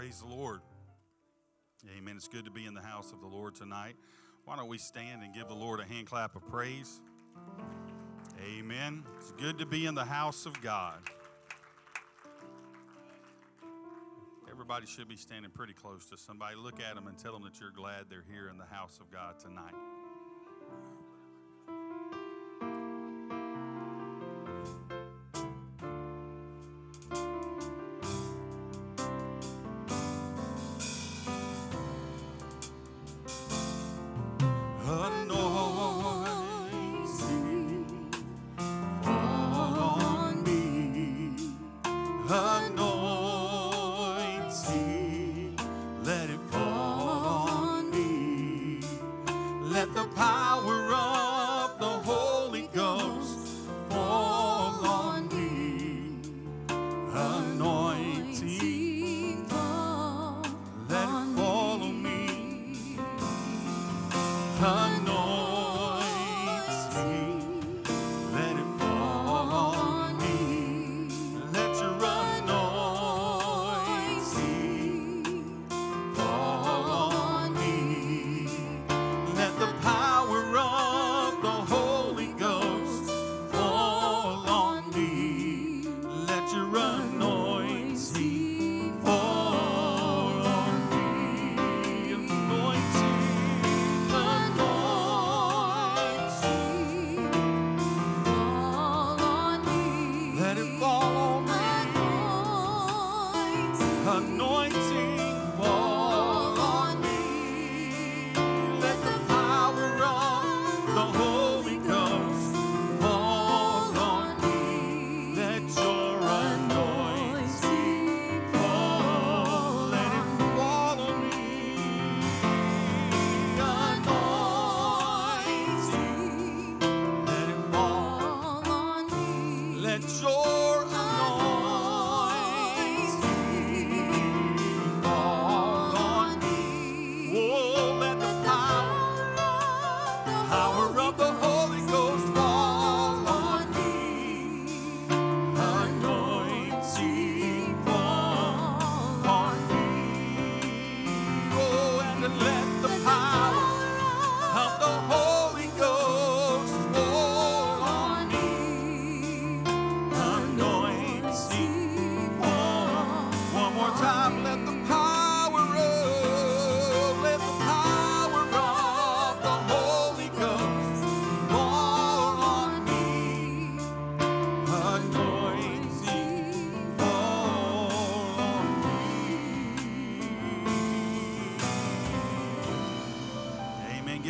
Praise the Lord. Amen. It's good to be in the house of the Lord tonight. Why don't we stand and give the Lord a hand clap of praise? Amen. It's good to be in the house of God. Everybody should be standing pretty close to somebody. Look at them and tell them that you're glad they're here in the house of God tonight.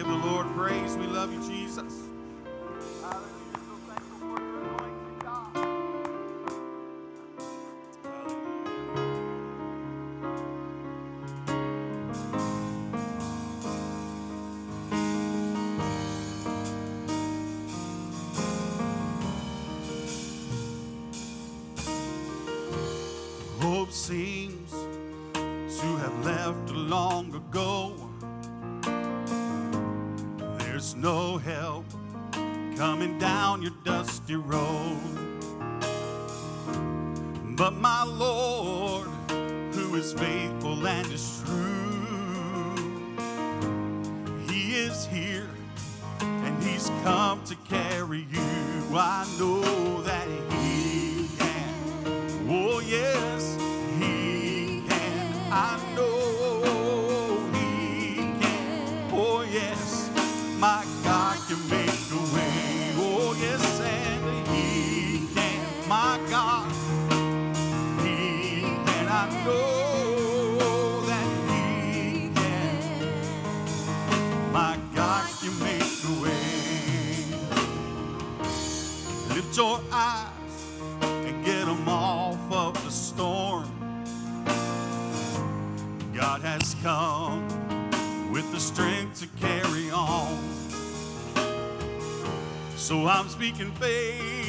Give the Lord praise. We love you, Jesus. come to carry you. I know. So I'm speaking faith.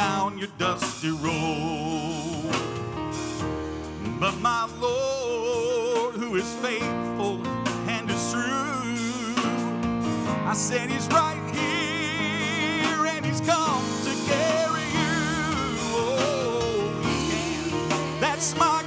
Down your dusty road. But my Lord, who is faithful and is true, I said he's right here and he's come to carry you. Oh, can. That's my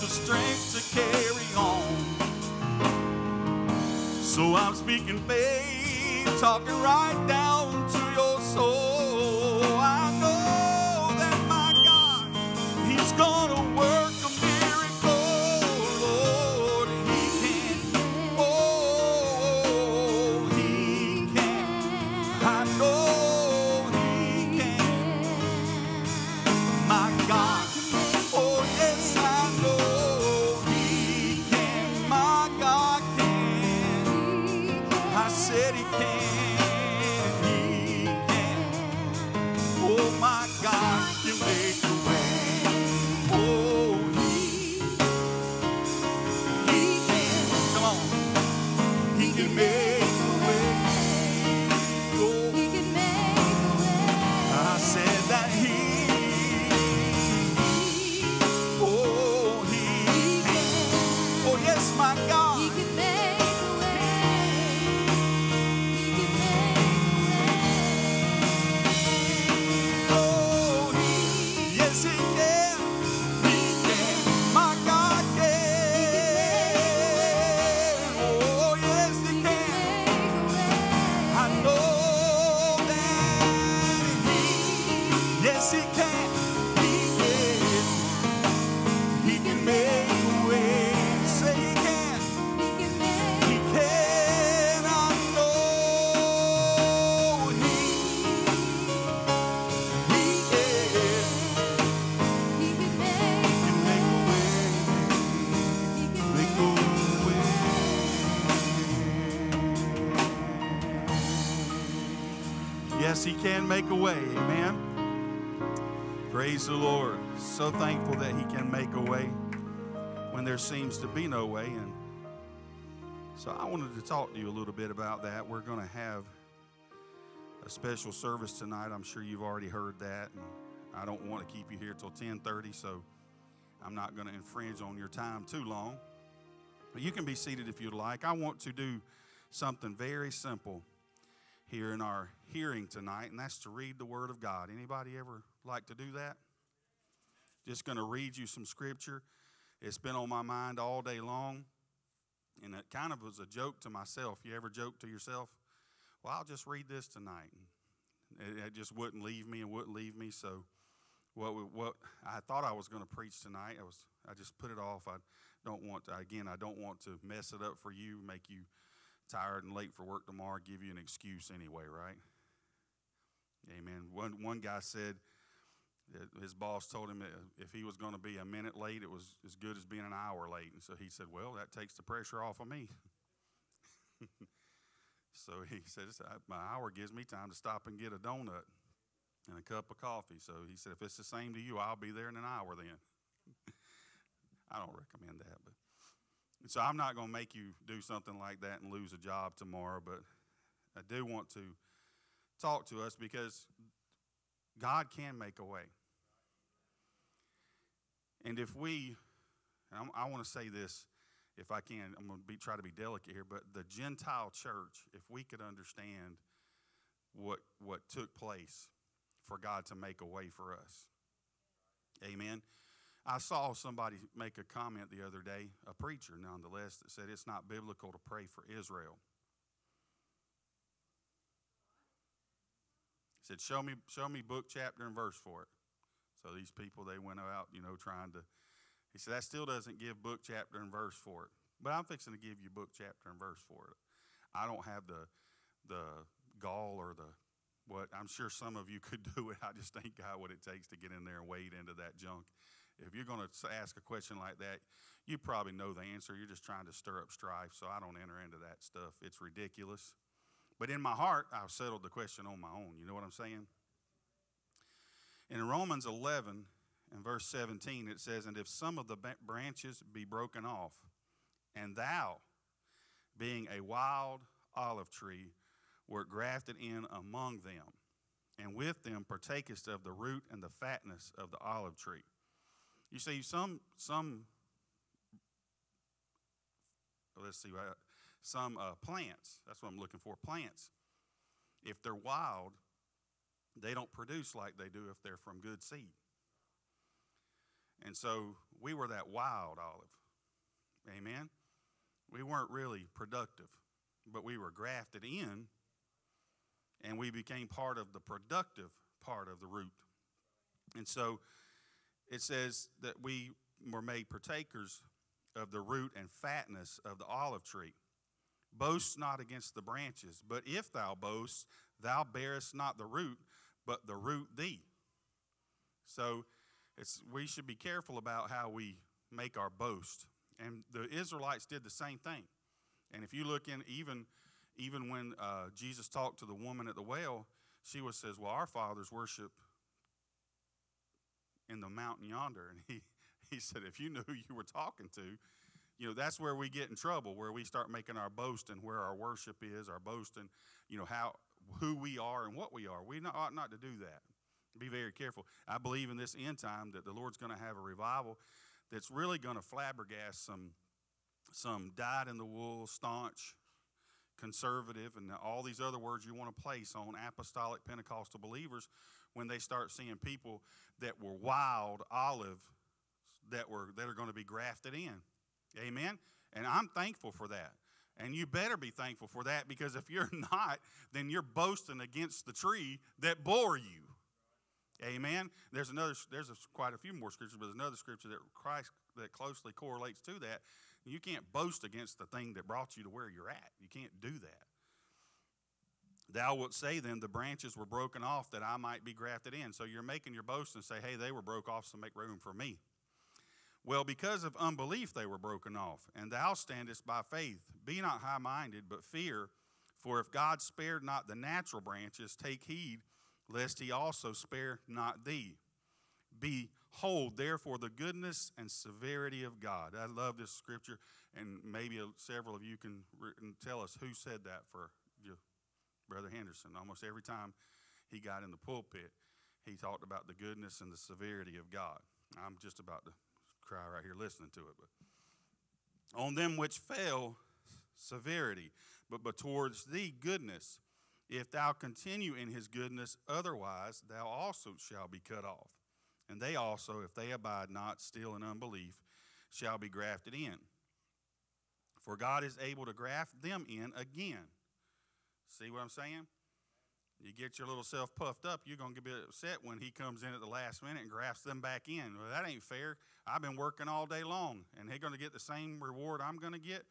the strength to carry on. So I'm speaking faith, talking right down can make a way. Amen. Praise the Lord. So thankful that He can make a way when there seems to be no way. And so I wanted to talk to you a little bit about that. We're going to have a special service tonight. I'm sure you've already heard that. And I don't want to keep you here till 10:30, so I'm not going to infringe on your time too long. But you can be seated if you'd like. I want to do something very simple here in our hearing tonight, and that's to read the Word of God. Anybody ever like to do that? Just going to read you some scripture. It's been on my mind all day long, and it kind of was a joke to myself. You ever joke to yourself? Well, I'll just read this tonight. It, it just wouldn't leave me and wouldn't leave me. So, what what I thought I was going to preach tonight, I was I just put it off. I don't want to, again. I don't want to mess it up for you, make you tired and late for work tomorrow, give you an excuse anyway, right? Amen. One one guy said his boss told him if he was going to be a minute late, it was as good as being an hour late. And so he said, "Well, that takes the pressure off of me." so he said, uh, "My hour gives me time to stop and get a donut and a cup of coffee." So he said, "If it's the same to you, I'll be there in an hour then." I don't recommend that, but so I'm not going to make you do something like that and lose a job tomorrow, but I do want to talk to us because God can make a way. And if we, and I want to say this, if I can, I'm going to be, try to be delicate here, but the Gentile church, if we could understand what, what took place for God to make a way for us. Amen. I saw somebody make a comment the other day, a preacher nonetheless, that said it's not biblical to pray for Israel. He said, "Show me, show me book, chapter, and verse for it." So these people they went out, you know, trying to. He said that still doesn't give book, chapter, and verse for it. But I'm fixing to give you book, chapter, and verse for it. I don't have the the gall or the what. I'm sure some of you could do it. I just ain't got what it takes to get in there and wade into that junk. If you're going to ask a question like that, you probably know the answer. You're just trying to stir up strife, so I don't enter into that stuff. It's ridiculous. But in my heart, I've settled the question on my own. You know what I'm saying? In Romans 11 and verse 17, it says, And if some of the branches be broken off, and thou, being a wild olive tree, wert grafted in among them, and with them partakest of the root and the fatness of the olive tree. You see, some some let's see, some uh, plants. That's what I'm looking for. Plants, if they're wild, they don't produce like they do if they're from good seed. And so we were that wild olive. Amen. We weren't really productive, but we were grafted in and we became part of the productive part of the root. And so it says that we were made partakers of the root and fatness of the olive tree. Boast not against the branches, but if thou boast, thou bearest not the root, but the root thee. So it's, we should be careful about how we make our boast. And the Israelites did the same thing. And if you look in, even, even when uh, Jesus talked to the woman at the well, she was says, Well, our fathers worship in the mountain yonder. And he, he said, If you knew who you were talking to, you know, that's where we get in trouble, where we start making our boast and where our worship is, our boast and, you know, how, who we are and what we are. We not, ought not to do that. Be very careful. I believe in this end time that the Lord's going to have a revival that's really going to flabbergast some, some dyed in the wool, staunch, conservative, and all these other words you want to place on apostolic Pentecostal believers when they start seeing people that were wild olive that were that are going to be grafted in. Amen. And I'm thankful for that. And you better be thankful for that because if you're not, then you're boasting against the tree that bore you. Amen. There's another. There's a, quite a few more scriptures, but there's another scripture that Christ that closely correlates to that. You can't boast against the thing that brought you to where you're at. You can't do that. Thou wilt say then, the branches were broken off that I might be grafted in. So you're making your boast and say, hey, they were broke off, so make room for me. Well, because of unbelief they were broken off, and thou standest by faith. Be not high minded, but fear. For if God spared not the natural branches, take heed lest he also spare not thee. Behold, therefore, the goodness and severity of God. I love this scripture, and maybe several of you can tell us who said that for Brother Henderson. Almost every time he got in the pulpit, he talked about the goodness and the severity of God. I'm just about to cry right here listening to it. But on them which fell, severity, but, but towards thee, goodness. If thou continue in his goodness, otherwise thou also shall be cut off. And they also, if they abide not still in unbelief, shall be grafted in. For God is able to graft them in again. See what I'm saying? You get your little self puffed up, you're going to get a bit upset when he comes in at the last minute and grafts them back in. Well, that ain't fair. I've been working all day long, and they're going to get the same reward I'm going to get.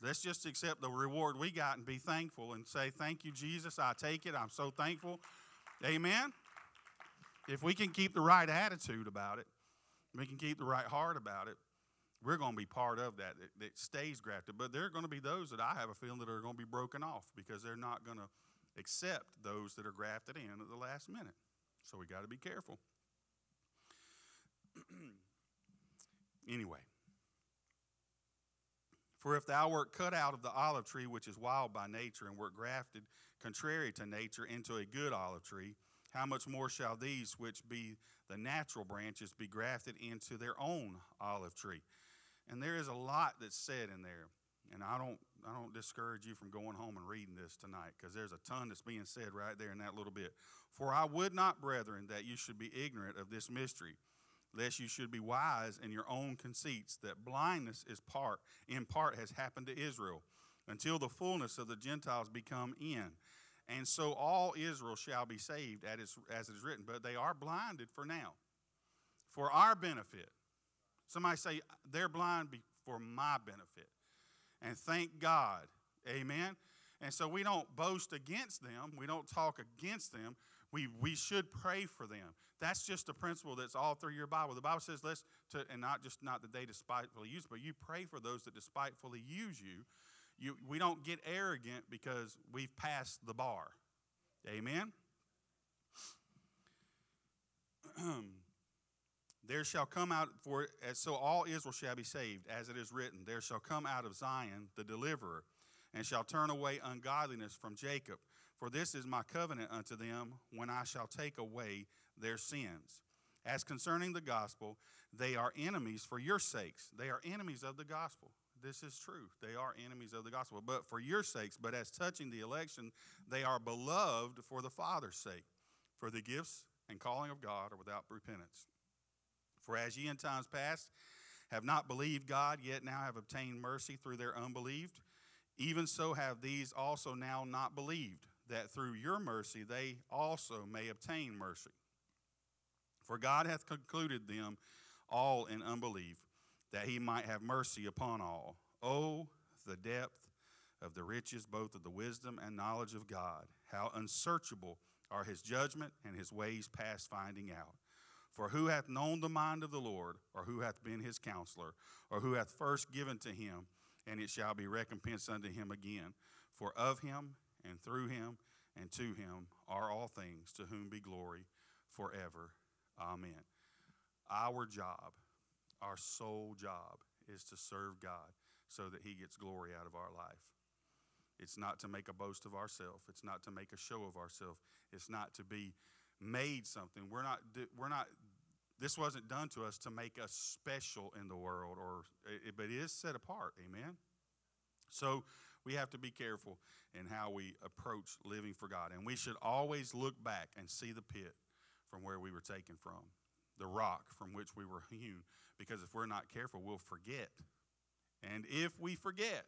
Let's just accept the reward we got and be thankful and say, Thank you, Jesus. I take it. I'm so thankful. Amen. If we can keep the right attitude about it, we can keep the right heart about it, we're going to be part of that. that, it stays grafted. But there are going to be those that I have a feeling that are going to be broken off because they're not going to accept those that are grafted in at the last minute. So we got to be careful. anyway. For if thou wert cut out of the olive tree which is wild by nature, and wert grafted contrary to nature into a good olive tree, how much more shall these which be the natural branches be grafted into their own olive tree? And there is a lot that's said in there. And I don't, I don't discourage you from going home and reading this tonight because there's a ton that's being said right there in that little bit. For I would not, brethren, that you should be ignorant of this mystery, lest you should be wise in your own conceits, that blindness is part, in part, has happened to Israel, until the fullness of the Gentiles become in. And so all Israel shall be saved, as it is written. But they are blinded for now, for our benefit. Somebody say, they're blind for my benefit. And thank God, amen. And so we don't boast against them. We don't talk against them. We, we should pray for them. That's just a principle that's all through your Bible. The Bible says let's to, and not just not that they despitefully use, but you pray for those that despitefully use you. You we don't get arrogant because we've passed the bar. Amen. Um, there shall come out for as so all Israel shall be saved, as it is written, there shall come out of Zion the deliverer, and shall turn away ungodliness from Jacob. For this is my covenant unto them when I shall take away their sins. As concerning the gospel, they are enemies for your sakes. They are enemies of the gospel. This is true. They are enemies of the gospel, but for your sakes. But as touching the election, they are beloved for the Father's sake. For the gifts and calling of God are without repentance. For as ye in times past have not believed God, yet now have obtained mercy through their unbelief, even so have these also now not believed, that through your mercy they also may obtain mercy. For God hath concluded them all in unbelief, that he might have mercy upon all. Oh, the depth of the riches both of the wisdom and knowledge of God, how unsearchable are his judgment and his ways past finding out. For who hath known the mind of the Lord, or who hath been his counselor, or who hath first given to him, and it shall be recompensed unto him again? For of him, and through him, and to him are all things, to whom be glory forever. Amen. Our job, our sole job, is to serve God so that he gets glory out of our life. It's not to make a boast of ourselves. It's not to make a show of ourselves. It's not to be made something. We're not, we're not, this wasn't done to us to make us special in the world, or, but it is set apart. Amen? So we have to be careful in how we approach living for God. And we should always look back and see the pit from where we were taken from, the rock from which we were hewn, because if we're not careful, we'll forget. And if we forget,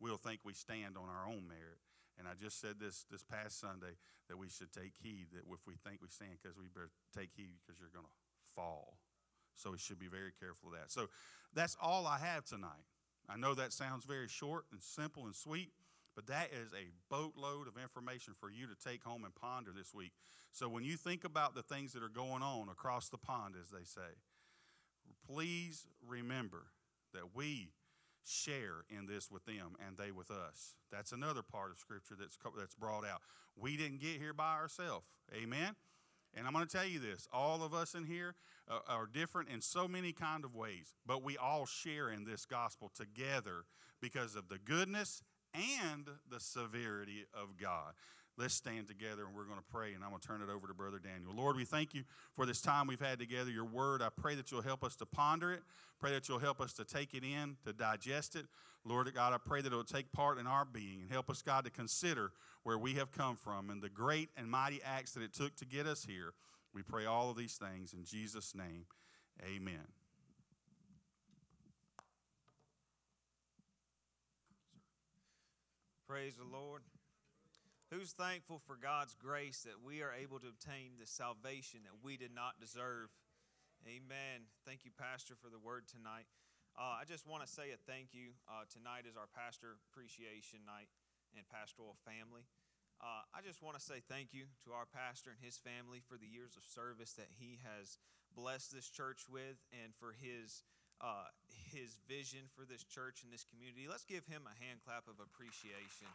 we'll think we stand on our own merit. And I just said this this past Sunday that we should take heed that if we think we stand, because we better take heed because you're going to fall. So we should be very careful of that. So that's all I have tonight. I know that sounds very short and simple and sweet, but that is a boatload of information for you to take home and ponder this week. So when you think about the things that are going on across the pond, as they say, please remember that we share in this with them and they with us. That's another part of Scripture that's, that's brought out. We didn't get here by ourselves. Amen? And I'm going to tell you this all of us in here uh, are different in so many kind of ways, but we all share in this gospel together because of the goodness and the severity of God. Let's stand together and we're going to pray, and I'm going to turn it over to Brother Daniel. Lord, we thank you for this time we've had together, your word. I pray that you'll help us to ponder it. Pray that you'll help us to take it in, to digest it. Lord God, I pray that it will take part in our being and help us, God, to consider where we have come from and the great and mighty acts that it took to get us here. We pray all of these things in Jesus' name. Amen. Praise the Lord. Who's thankful for God's grace that we are able to obtain the salvation that we did not deserve? Amen. Thank you, Pastor, for the word tonight. Uh, I just want to say a thank you. Uh, tonight is our Pastor Appreciation Night and Pastoral Family. Uh, I just want to say thank you to our pastor and his family for the years of service that he has blessed this church with and for his uh, his vision for this church and this community. Let's give him a hand clap of appreciation.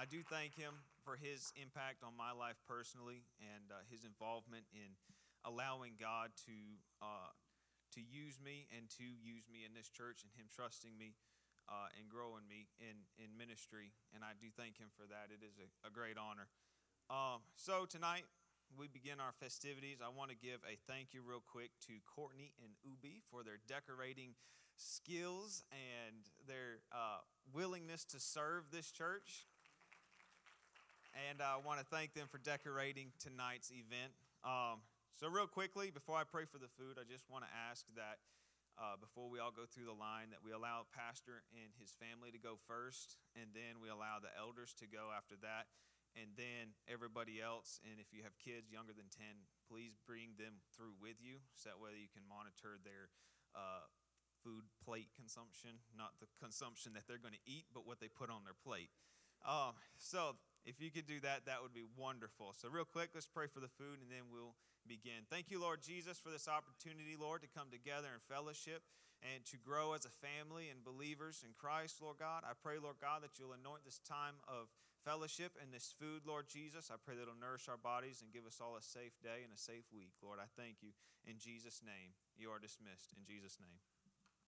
I do thank him for his impact on my life personally and uh, his involvement in allowing God to uh, to use me and to use me in this church and him trusting me uh, and growing me in in ministry. And I do thank him for that. It is a, a great honor. Um, so tonight we begin our festivities. I want to give a thank you real quick to Courtney and Ubi for their decorating skills and their uh, willingness to serve this church. And I want to thank them for decorating tonight's event. Um, so, real quickly, before I pray for the food, I just want to ask that uh, before we all go through the line, that we allow Pastor and his family to go first, and then we allow the elders to go after that, and then everybody else. And if you have kids younger than 10, please bring them through with you so that way you can monitor their uh, food plate consumption, not the consumption that they're going to eat, but what they put on their plate. Um, so if you could do that, that would be wonderful. So, real quick, let's pray for the food and then we'll begin. Thank you, Lord Jesus, for this opportunity, Lord, to come together in fellowship and to grow as a family and believers in Christ, Lord God. I pray, Lord God, that you'll anoint this time of fellowship and this food, Lord Jesus. I pray that it'll nourish our bodies and give us all a safe day and a safe week. Lord, I thank you. In Jesus' name, you are dismissed. In Jesus' name.